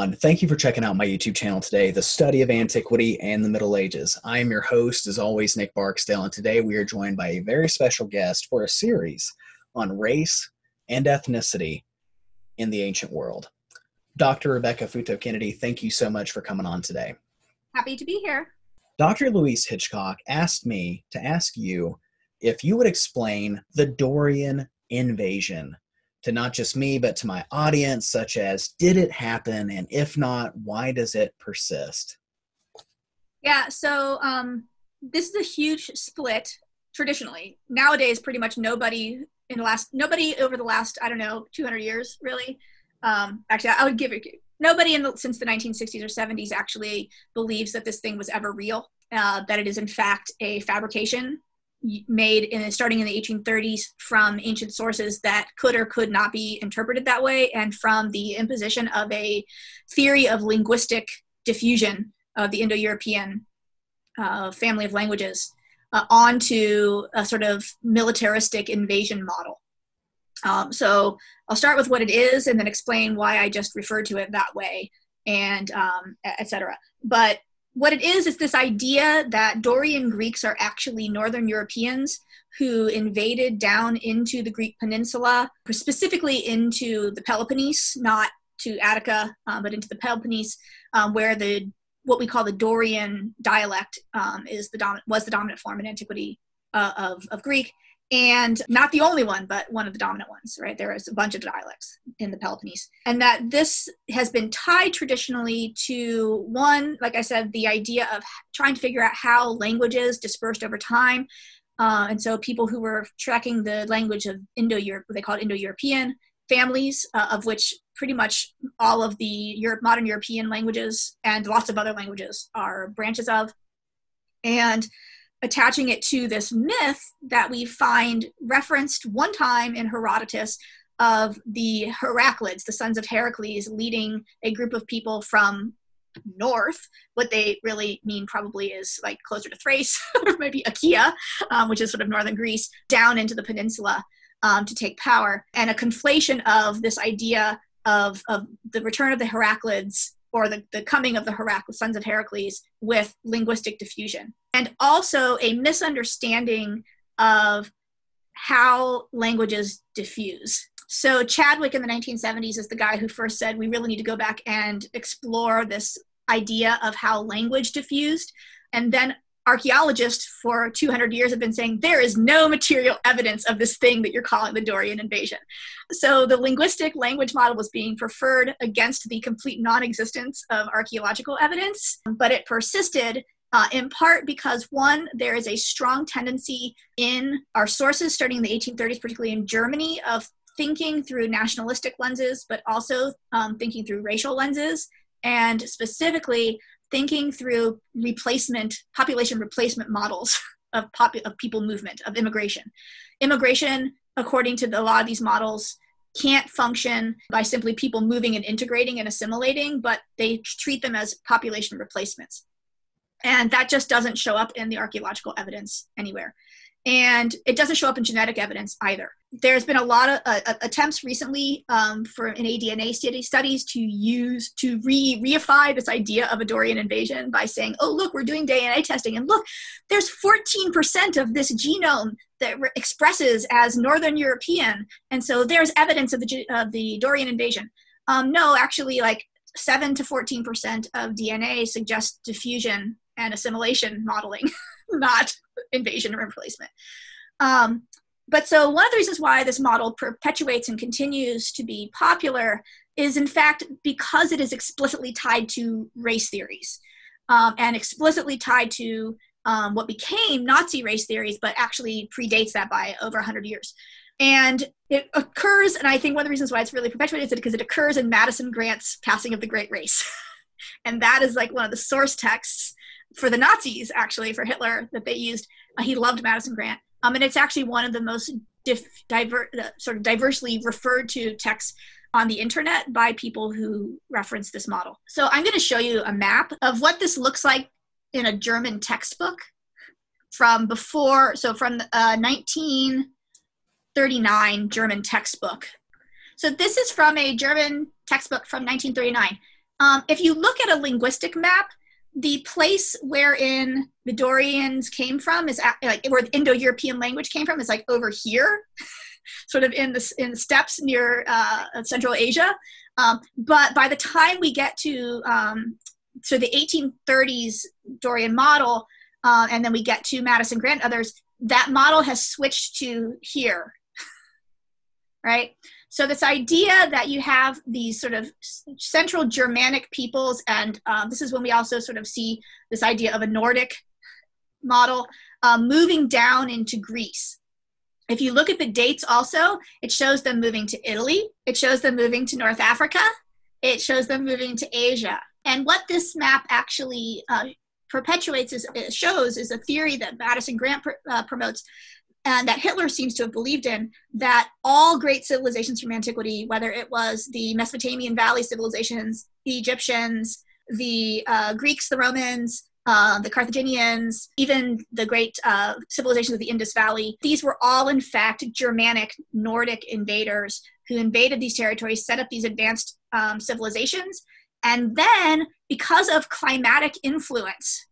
Everyone. Thank you for checking out my YouTube channel today, The Study of Antiquity and the Middle Ages. I am your host, as always, Nick Barksdale, and today we are joined by a very special guest for a series on race and ethnicity in the ancient world. Dr. Rebecca Futo Kennedy, thank you so much for coming on today. Happy to be here. Dr. Louise Hitchcock asked me to ask you if you would explain the Dorian invasion to not just me, but to my audience, such as did it happen? And if not, why does it persist? Yeah, so um, this is a huge split traditionally. Nowadays, pretty much nobody in the last, nobody over the last, I don't know, 200 years really. Um, actually, I would give it, nobody in the, since the 1960s or 70s actually believes that this thing was ever real, uh, that it is in fact a fabrication made in starting in the 1830s from ancient sources that could or could not be interpreted that way and from the imposition of a theory of linguistic diffusion of the indo-european uh, family of languages uh, onto a sort of militaristic invasion model. Um, so i'll start with what it is and then explain why i just referred to it that way and um, etc but what it is is this idea that Dorian Greeks are actually Northern Europeans who invaded down into the Greek peninsula, specifically into the Peloponnese, not to Attica, um, but into the Peloponnese, um, where the what we call the Dorian dialect um, is the was the dominant form in antiquity uh, of, of Greek, and not the only one, but one of the dominant ones, right? There is a bunch of dialects in the Peloponnese. And that this has been tied traditionally to one, like I said, the idea of trying to figure out how languages dispersed over time. Uh, and so people who were tracking the language of Indo-Europe, what they called Indo-European families, uh, of which pretty much all of the Europe, modern European languages and lots of other languages are branches of. And attaching it to this myth that we find referenced one time in Herodotus of the Heraclids, the sons of Heracles, leading a group of people from north. What they really mean probably is like closer to Thrace, or maybe Achaia, um, which is sort of northern Greece, down into the peninsula um, to take power, and a conflation of this idea of, of the return of the Heraclids or the, the coming of the Heracles, sons of Heracles with linguistic diffusion. And also a misunderstanding of how languages diffuse. So Chadwick in the 1970s is the guy who first said we really need to go back and explore this idea of how language diffused. And then archaeologists for 200 years have been saying there is no material evidence of this thing that you're calling the Dorian invasion. So the linguistic language model was being preferred against the complete non existence of archaeological evidence, but it persisted. Uh, in part because one, there is a strong tendency in our sources starting in the 1830s, particularly in Germany, of thinking through nationalistic lenses, but also um, thinking through racial lenses. And specifically, thinking through replacement, population replacement models of, popu- of people movement, of immigration. Immigration, according to the, a lot of these models, can't function by simply people moving and integrating and assimilating, but they treat them as population replacements. And that just doesn't show up in the archaeological evidence anywhere and it doesn't show up in genetic evidence either. There's been a lot of uh, uh attempts recently um, for in ADNA study, studies to use to re reify this idea of a Dorian invasion by saying, "Oh, look, we're doing DNA testing, and look, there's 14% of this genome that re- expresses as Northern European, and so there's evidence of the of the Dorian invasion." Um, no, actually, like seven to 14% of DNA suggests diffusion and assimilation modeling, not invasion or replacement. Um, but so one of the reasons why this model perpetuates and continues to be popular is in fact because it is explicitly tied to race theories um, and explicitly tied to um, what became Nazi race theories, but actually predates that by over 100 years. And it occurs, and I think one of the reasons why it's really perpetuated is because it occurs in Madison Grant's Passing of the Great Race. and that is like one of the source texts for the Nazis, actually, for Hitler, that they used. Uh, he loved Madison Grant. Um, and it's actually one of the most diff- diver- uh, sort of diversely referred to texts on the internet by people who reference this model. So I'm going to show you a map of what this looks like in a German textbook from before, so from uh, 1939 German textbook. So this is from a German textbook from 1939. Um, if you look at a linguistic map, the place wherein the Dorians came from is at, like where the Indo-European language came from is like over here, sort of in the in the steppes near uh, Central Asia. Um, but by the time we get to um, so the 1830s Dorian model, uh, and then we get to Madison Grant others, that model has switched to here, right? So this idea that you have these sort of central Germanic peoples, and um, this is when we also sort of see this idea of a Nordic model um, moving down into Greece. If you look at the dates also, it shows them moving to Italy, it shows them moving to North Africa, it shows them moving to Asia. And what this map actually uh, perpetuates is shows is a theory that Madison Grant pr- uh, promotes and that Hitler seems to have believed in that all great civilizations from antiquity, whether it was the Mesopotamian Valley civilizations, the Egyptians, the uh, Greeks, the Romans, uh, the Carthaginians, even the great uh, civilizations of the Indus Valley, these were all, in fact, Germanic, Nordic invaders who invaded these territories, set up these advanced um, civilizations. And then, because of climatic influence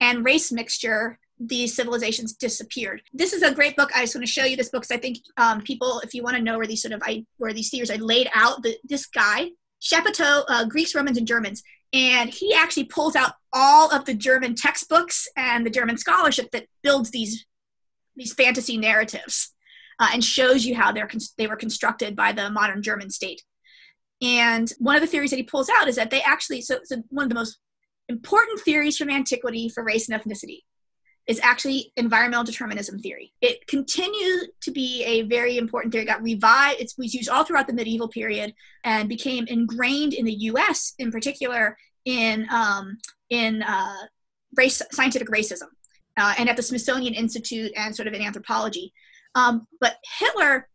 and race mixture, these civilizations disappeared. This is a great book. I just want to show you this book because I think um, people, if you want to know where these sort of I where these theories I laid out, the, this guy Chapoutot, uh, Greeks, Romans, and Germans, and he actually pulls out all of the German textbooks and the German scholarship that builds these these fantasy narratives uh, and shows you how they're they were constructed by the modern German state. And one of the theories that he pulls out is that they actually so, so one of the most important theories from antiquity for race and ethnicity is actually environmental determinism theory. It continued to be a very important theory, got revived, it was used all throughout the medieval period and became ingrained in the US in particular in, um, in uh, race, scientific racism uh, and at the Smithsonian Institute and sort of in anthropology. Um, but Hitler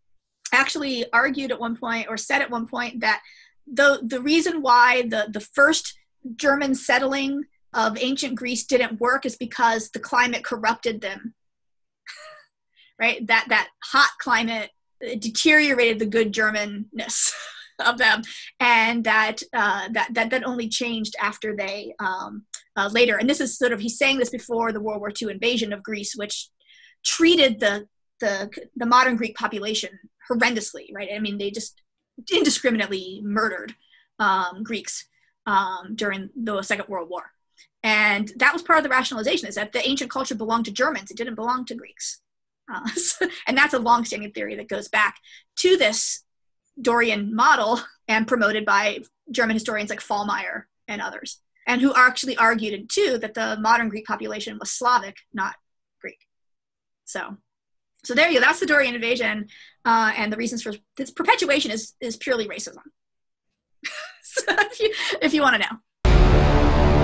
actually argued at one point or said at one point that the, the reason why the, the first German settling of ancient Greece didn't work is because the climate corrupted them. right? That that hot climate deteriorated the good Germanness of them, and that uh, that that that only changed after they um, uh, later. And this is sort of he's saying this before the World War II invasion of Greece, which treated the the the modern Greek population horrendously. Right? I mean, they just indiscriminately murdered um, Greeks um, during the Second World War. And that was part of the rationalization is that the ancient culture belonged to Germans, it didn't belong to Greeks. Uh, so, and that's a long-standing theory that goes back to this Dorian model and promoted by German historians like Fallmerayer and others, and who actually argued too that the modern Greek population was Slavic, not Greek. So, so there you go. That's the Dorian invasion, uh, and the reasons for this perpetuation is is purely racism. so if you if you want to know.